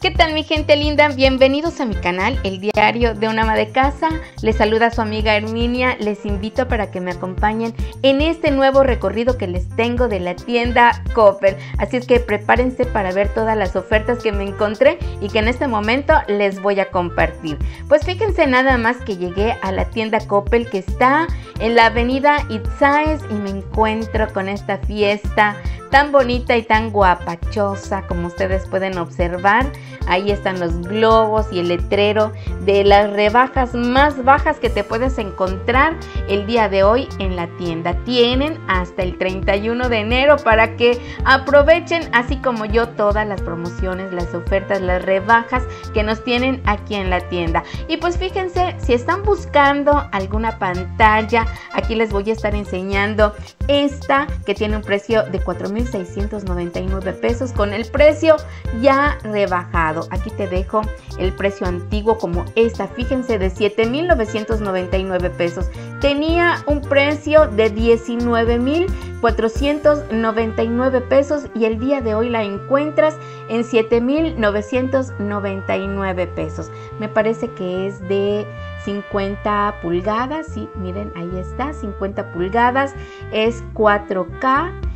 ¿Qué tal mi gente linda? Bienvenidos a mi canal, el diario de una ama de casa. Les saluda su amiga Herminia. Les invito para que me acompañen en este nuevo recorrido que les tengo de la tienda Copper. Así es que prepárense para ver todas las ofertas que me encontré y que en este momento les voy a compartir. Pues fíjense nada más que llegué a la tienda Coppel que está en la avenida Itzaes y me encuentro con esta fiesta tan bonita y tan guapachosa como ustedes pueden observar. Ahí están los globos y el letrero de las rebajas más bajas que te puedes encontrar el día de hoy en la tienda. Tienen hasta el 31 de enero para que aprovechen, así como yo, todas las promociones, las ofertas, las rebajas que nos tienen aquí en la tienda. Y pues fíjense, si están buscando alguna pantalla, aquí les voy a estar enseñando esta que tiene un precio de 4.699 pesos con el precio ya rebajado. Aquí te dejo el precio antiguo como esta, fíjense, de 7.999 pesos. Tenía un precio de 19.499 pesos y el día de hoy la encuentras en 7.999 pesos. Me parece que es de 50 pulgadas, sí, miren, ahí está, 50 pulgadas, es 4K.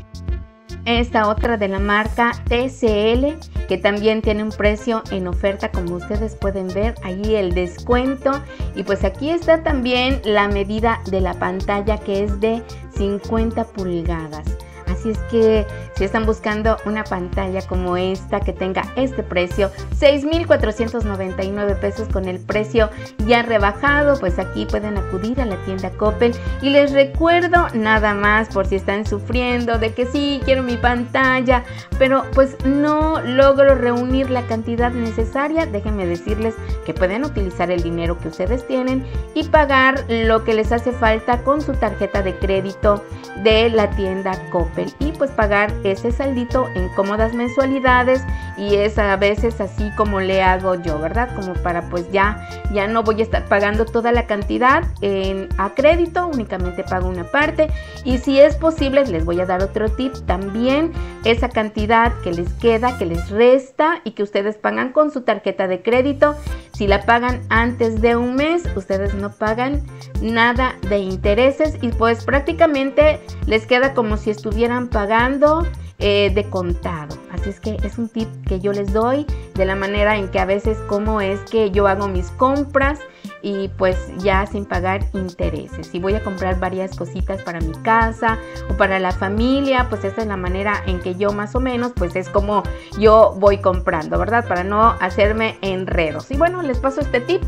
Esta otra de la marca TCL, que también tiene un precio en oferta, como ustedes pueden ver, ahí el descuento. Y pues aquí está también la medida de la pantalla, que es de 50 pulgadas. Así es que si están buscando una pantalla como esta que tenga este precio, 6.499 pesos con el precio ya rebajado, pues aquí pueden acudir a la tienda Coppel. Y les recuerdo nada más por si están sufriendo de que sí, quiero mi pantalla, pero pues no logro reunir la cantidad necesaria, déjenme decirles que pueden utilizar el dinero que ustedes tienen y pagar lo que les hace falta con su tarjeta de crédito de la tienda Coppel y pues pagar ese saldito en cómodas mensualidades y es a veces así como le hago yo, ¿verdad? Como para pues ya ya no voy a estar pagando toda la cantidad en, a crédito, únicamente pago una parte y si es posible les voy a dar otro tip también esa cantidad que les queda, que les resta y que ustedes pagan con su tarjeta de crédito, si la pagan antes de un mes, ustedes no pagan nada de intereses y pues prácticamente les queda como si estuvieran pagando eh, de contado. Así es que es un tip que yo les doy de la manera en que a veces como es que yo hago mis compras y pues ya sin pagar intereses. Si voy a comprar varias cositas para mi casa o para la familia, pues esta es la manera en que yo más o menos pues es como yo voy comprando, ¿verdad? Para no hacerme enredos. Y bueno, les paso este tip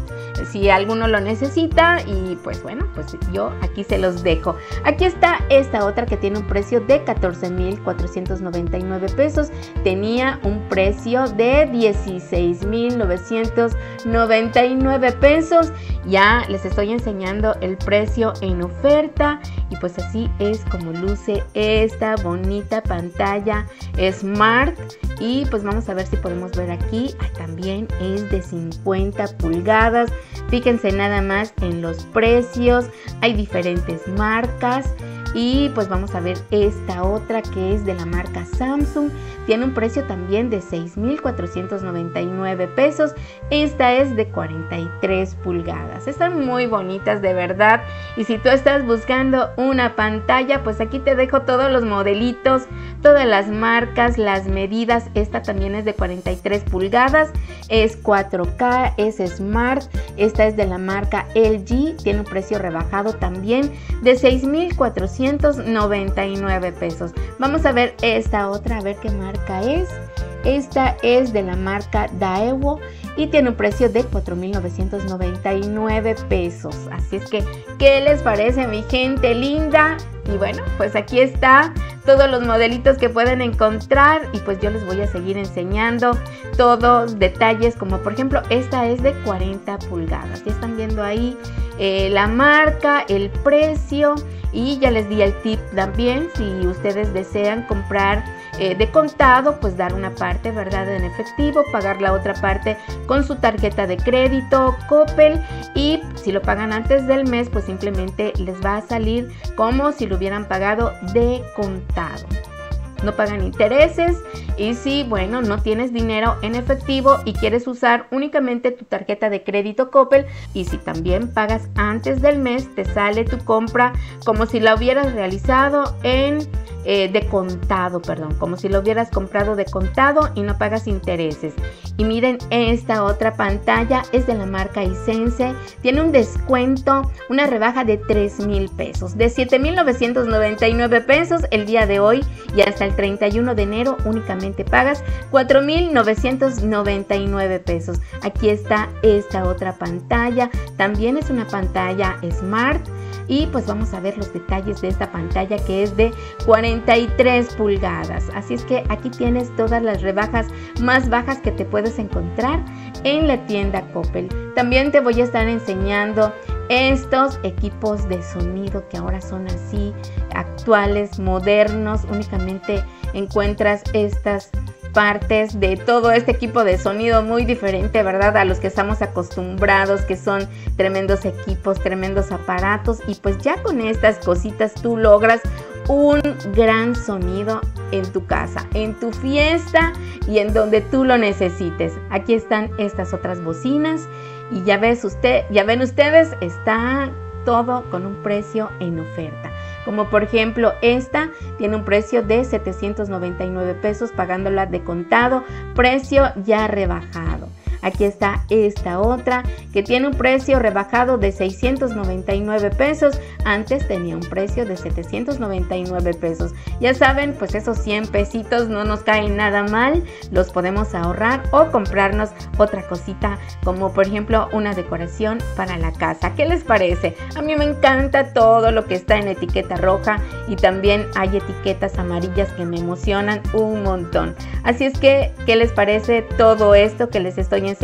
si alguno lo necesita y pues bueno, pues yo aquí se los dejo. Aquí está esta otra que tiene un precio de 14.499 pesos. Tenía un precio de 16.999 pesos ya les estoy enseñando el precio en oferta y pues así es como luce esta bonita pantalla Smart y pues vamos a ver si podemos ver aquí. también es de 50 pulgadas. Fíjense nada más en los precios. Hay diferentes marcas. Y pues vamos a ver esta otra que es de la marca Samsung. Tiene un precio también de 6.499 pesos. Esta es de 43 pulgadas. Están muy bonitas de verdad. Y si tú estás buscando una pantalla, pues aquí te dejo todos los modelitos, todas las marcas, las medidas. Esta también es de 43 pulgadas. Es 4K, es Smart. Esta es de la marca LG. Tiene un precio rebajado también de 6.400 299 pesos. Vamos a ver esta otra, a ver qué marca es. Esta es de la marca Daewoo y tiene un precio de 4.999 pesos. Así es que, ¿qué les parece mi gente linda? Y bueno, pues aquí está todos los modelitos que pueden encontrar y pues yo les voy a seguir enseñando todos detalles como por ejemplo esta es de 40 pulgadas. Ya están viendo ahí eh, la marca, el precio y ya les di el tip también si ustedes desean comprar eh, de contado, pues dar una parte, ¿verdad? En efectivo, pagar la otra parte con su tarjeta de crédito, Coppel y si lo pagan antes del mes, pues simplemente les va a salir como si lo hubieran pagado de contado. No pagan intereses y si, bueno, no tienes dinero en efectivo y quieres usar únicamente tu tarjeta de crédito Coppel y si también pagas antes del mes, te sale tu compra como si la hubieras realizado en eh, de contado, perdón, como si lo hubieras comprado de contado y no pagas intereses. Y miren, esta otra pantalla es de la marca Isense, tiene un descuento, una rebaja de 3 mil pesos, de 7 mil 999 pesos el día de hoy y hasta el 31 de enero únicamente pagas 4 mil 999 pesos. Aquí está esta otra pantalla, también es una pantalla Smart y pues vamos a ver los detalles de esta pantalla que es de 43 pulgadas. Así es que aquí tienes todas las rebajas más bajas que te puedes encontrar en la tienda Coppel. También te voy a estar enseñando estos equipos de sonido que ahora son así actuales, modernos, únicamente encuentras estas partes de todo este equipo de sonido muy diferente, ¿verdad? A los que estamos acostumbrados, que son tremendos equipos, tremendos aparatos. Y pues ya con estas cositas tú logras un gran sonido en tu casa, en tu fiesta y en donde tú lo necesites. Aquí están estas otras bocinas y ya ves usted, ya ven ustedes, está todo con un precio en oferta como por ejemplo esta tiene un precio de 799 pesos pagándola de contado, precio ya rebajado. Aquí está esta otra que tiene un precio rebajado de 699 pesos. Antes tenía un precio de 799 pesos. Ya saben, pues esos 100 pesitos no nos caen nada mal. Los podemos ahorrar o comprarnos otra cosita como por ejemplo una decoración para la casa. ¿Qué les parece? A mí me encanta todo lo que está en etiqueta roja y también hay etiquetas amarillas que me emocionan un montón. Así es que, ¿qué les parece todo esto que les estoy enseñando?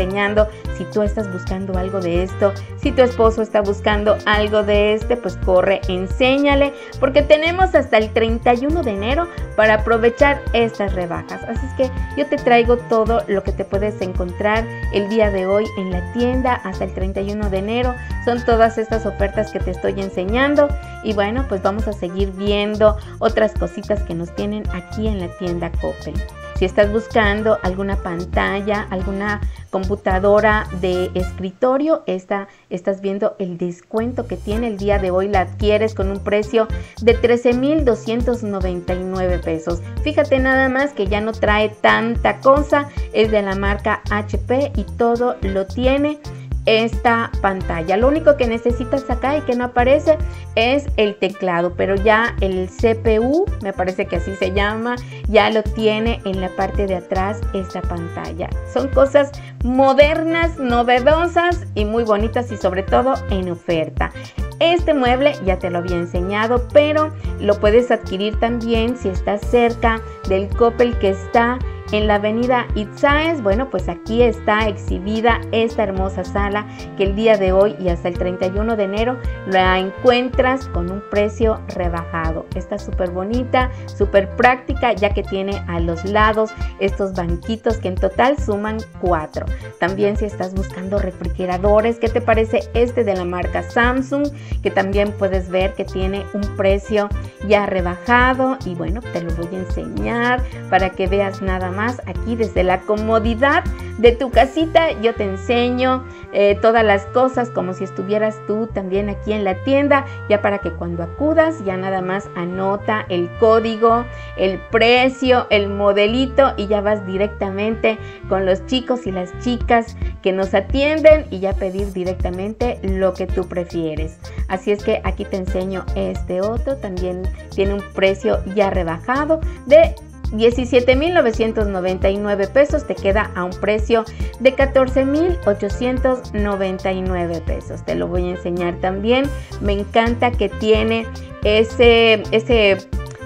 Si tú estás buscando algo de esto, si tu esposo está buscando algo de este, pues corre, enséñale, porque tenemos hasta el 31 de enero para aprovechar estas rebajas. Así es que yo te traigo todo lo que te puedes encontrar el día de hoy en la tienda hasta el 31 de enero. Son todas estas ofertas que te estoy enseñando. Y bueno, pues vamos a seguir viendo otras cositas que nos tienen aquí en la tienda Coppel. Si estás buscando alguna pantalla, alguna computadora de escritorio, esta, estás viendo el descuento que tiene el día de hoy, la adquieres con un precio de 13,299 pesos. Fíjate nada más que ya no trae tanta cosa, es de la marca HP y todo lo tiene esta pantalla. Lo único que necesitas acá y que no aparece es el teclado, pero ya el CPU, me parece que así se llama, ya lo tiene en la parte de atrás esta pantalla. Son cosas modernas, novedosas y muy bonitas y sobre todo en oferta. Este mueble ya te lo había enseñado, pero lo puedes adquirir también si estás cerca del Coppel que está en la avenida Itzaes, bueno, pues aquí está exhibida esta hermosa sala que el día de hoy y hasta el 31 de enero la encuentras con un precio rebajado. Está súper bonita, súper práctica, ya que tiene a los lados estos banquitos que en total suman cuatro. También si estás buscando refrigeradores, ¿qué te parece este de la marca Samsung? Que también puedes ver que tiene un precio ya rebajado y bueno, te lo voy a enseñar para que veas nada más aquí desde la comodidad de tu casita. Yo te enseño eh, todas las cosas como si estuvieras tú también aquí en la tienda, ya para que cuando acudas ya nada más anota el código, el precio, el modelito y ya vas directamente con los chicos y las chicas que nos atienden y ya pedir directamente lo que tú prefieres. Así es que aquí te enseño este otro, también tiene un precio ya rebajado de 17.999 pesos te queda a un precio de 14.899 pesos. Te lo voy a enseñar también. Me encanta que tiene ese, ese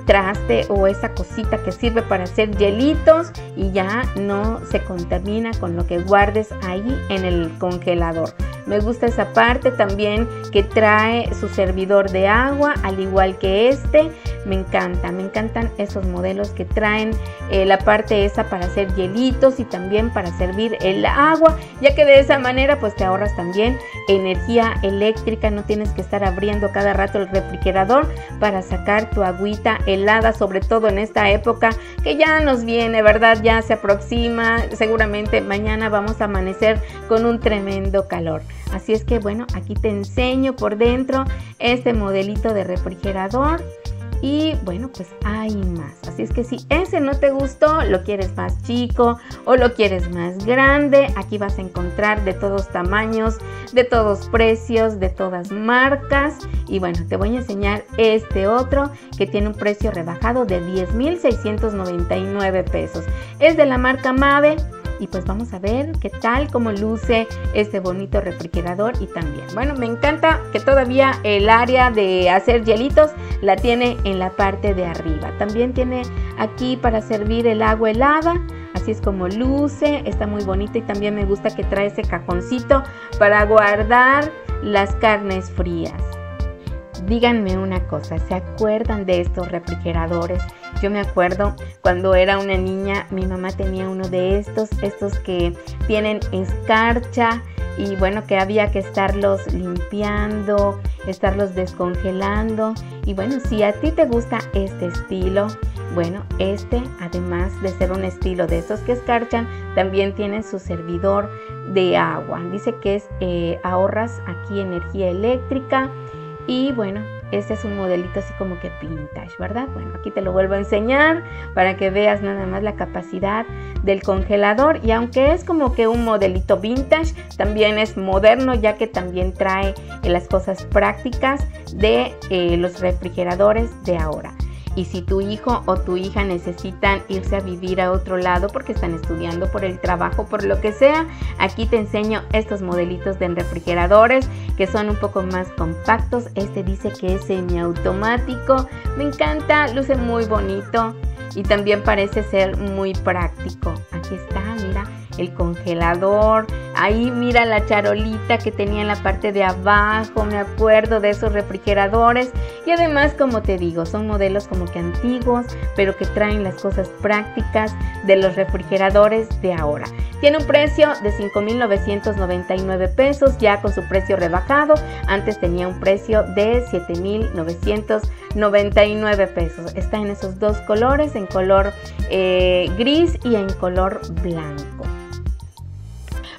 traste o esa cosita que sirve para hacer hielitos y ya no se contamina con lo que guardes ahí en el congelador. Me gusta esa parte también que trae su servidor de agua, al igual que este. Me encanta, me encantan esos modelos que traen eh, la parte esa para hacer hielitos y también para servir el agua, ya que de esa manera pues te ahorras también energía eléctrica, no tienes que estar abriendo cada rato el refrigerador para sacar tu agüita helada, sobre todo en esta época que ya nos viene, ¿verdad? Ya se aproxima, seguramente mañana vamos a amanecer con un tremendo calor. Así es que bueno, aquí te enseño por dentro este modelito de refrigerador. Y bueno, pues hay más. Así es que si ese no te gustó, lo quieres más chico o lo quieres más grande, aquí vas a encontrar de todos tamaños, de todos precios, de todas marcas. Y bueno, te voy a enseñar este otro que tiene un precio rebajado de 10,699 pesos. Es de la marca Mave y pues vamos a ver qué tal, cómo luce este bonito refrigerador y también, bueno, me encanta que todavía el área de hacer hielitos la tiene en la parte de arriba. También tiene aquí para servir el agua helada. Así es como luce, está muy bonito y también me gusta que trae ese cajoncito para guardar las carnes frías. Díganme una cosa, ¿se acuerdan de estos refrigeradores? Yo me acuerdo cuando era una niña, mi mamá tenía uno de estos, estos que tienen escarcha y bueno, que había que estarlos limpiando, estarlos descongelando. Y bueno, si a ti te gusta este estilo, bueno, este además de ser un estilo de esos que escarchan, también tiene su servidor de agua. Dice que es eh, ahorras aquí energía eléctrica y bueno, este es un modelito así como que vintage, ¿verdad? Bueno, aquí te lo vuelvo a enseñar para que veas nada más la capacidad del congelador. Y aunque es como que un modelito vintage, también es moderno ya que también trae las cosas prácticas de eh, los refrigeradores de ahora. Y si tu hijo o tu hija necesitan irse a vivir a otro lado porque están estudiando por el trabajo, por lo que sea, aquí te enseño estos modelitos de refrigeradores que son un poco más compactos. Este dice que es semiautomático. Me encanta, luce muy bonito y también parece ser muy práctico. Aquí está, el congelador. Ahí mira la charolita que tenía en la parte de abajo, me acuerdo de esos refrigeradores. Y además, como te digo, son modelos como que antiguos, pero que traen las cosas prácticas de los refrigeradores de ahora. Tiene un precio de 5.999 pesos, ya con su precio rebajado. Antes tenía un precio de 7.999 pesos. Está en esos dos colores, en color eh, gris y en color blanco.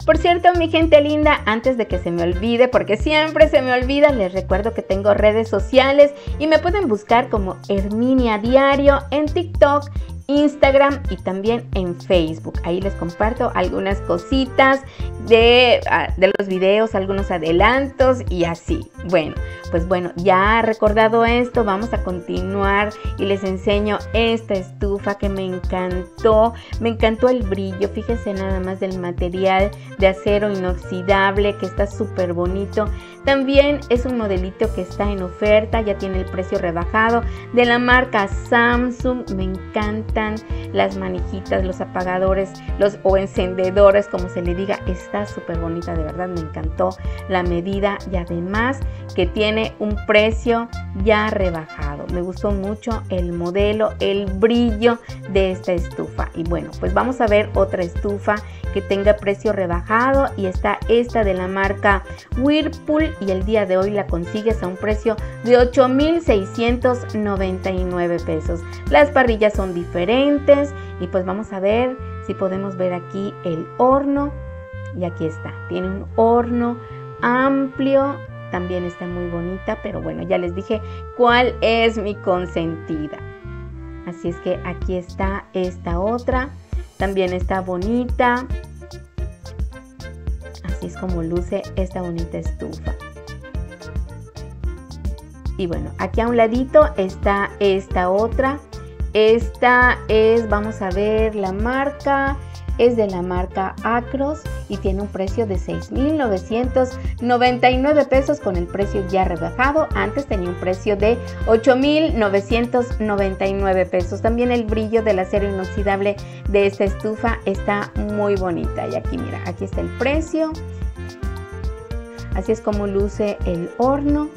Por cierto, mi gente linda, antes de que se me olvide, porque siempre se me olvida, les recuerdo que tengo redes sociales y me pueden buscar como Herminia Diario en TikTok Instagram y también en Facebook. Ahí les comparto algunas cositas de, ah, de, los videos, algunos adelantos y así. Bueno, pues bueno, ya recordado esto, vamos a continuar y les enseño esta estufa que me encantó. Me encantó el brillo, fíjense nada más del material de acero inoxidable que está súper bonito. También es un modelito que está en oferta, ya tiene el precio rebajado de la marca Samsung. Me las manijitas, los apagadores, los o encendedores, como se le diga. Está súper bonita, de verdad me encantó la medida y además que tiene un precio ya rebajado. Me gustó mucho el modelo, el brillo de esta estufa. Y bueno, pues vamos a ver otra estufa que tenga precio rebajado y está esta de la marca Whirlpool y el día de hoy la consigues a un precio de 8,699 pesos. Las parrillas son diferentes y pues vamos a ver si podemos ver aquí el horno y aquí está, tiene un horno amplio también está muy bonita, pero bueno, ya les dije cuál es mi consentida. Así es que aquí está esta otra, también está bonita. Así es como luce esta bonita estufa. Y bueno, aquí a un ladito está esta otra. Esta es, vamos a ver la marca, es de la marca Acros y tiene un precio de 6.999 pesos con el precio ya rebajado. Antes tenía un precio de 8.999 pesos. También el brillo del acero inoxidable de esta estufa está muy bonita. Y aquí mira, aquí está el precio. Así es como luce el horno.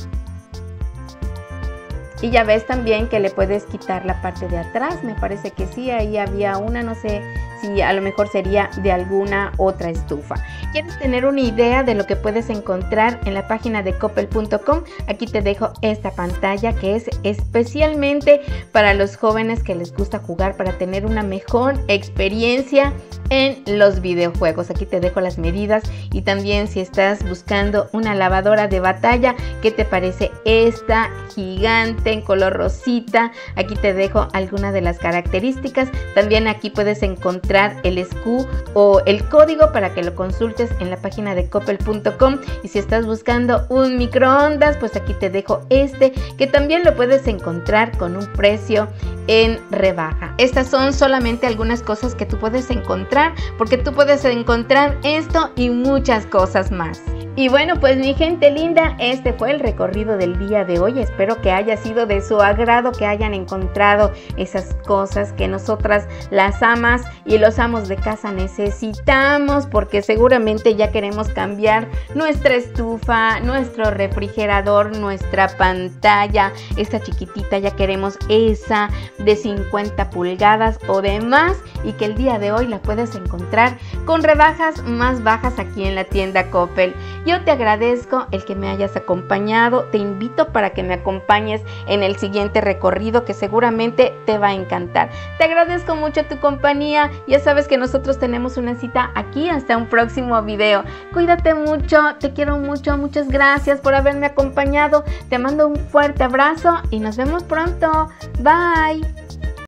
Y ya ves también que le puedes quitar la parte de atrás, me parece que sí, ahí había una, no sé si a lo mejor sería de alguna otra estufa. ¿Quieres tener una idea de lo que puedes encontrar en la página de coppel.com? Aquí te dejo esta pantalla que es especialmente para los jóvenes que les gusta jugar para tener una mejor experiencia en los videojuegos. Aquí te dejo las medidas y también si estás buscando una lavadora de batalla, ¿qué te parece esta gigante en color rosita? Aquí te dejo algunas de las características. También aquí puedes encontrar el SKU o el código para que lo consultes en la página de coppel.com y si estás buscando un microondas, pues aquí te dejo este que también lo puedes encontrar con un precio en rebaja. Estas son solamente algunas cosas que tú puedes encontrar porque tú puedes encontrar esto y muchas cosas más. Y bueno, pues mi gente linda, este fue el recorrido del día de hoy. Espero que haya sido de su agrado, que hayan encontrado esas cosas que nosotras las amas y los amos de casa necesitamos porque seguramente ya queremos cambiar nuestra estufa, nuestro refrigerador, nuestra pantalla, esta chiquitita, ya queremos esa de 50 pulgadas o de más y que el día de hoy la puedes encontrar con rebajas más bajas aquí en la tienda Coppel. Yo te agradezco el que me hayas acompañado, te invito para que me acompañes en el siguiente recorrido que seguramente te va a encantar. Te agradezco mucho tu compañía, ya sabes que nosotros tenemos una cita aquí hasta un próximo video. Cuídate mucho, te quiero mucho, muchas gracias por haberme acompañado, te mando un fuerte abrazo y nos vemos pronto. Bye.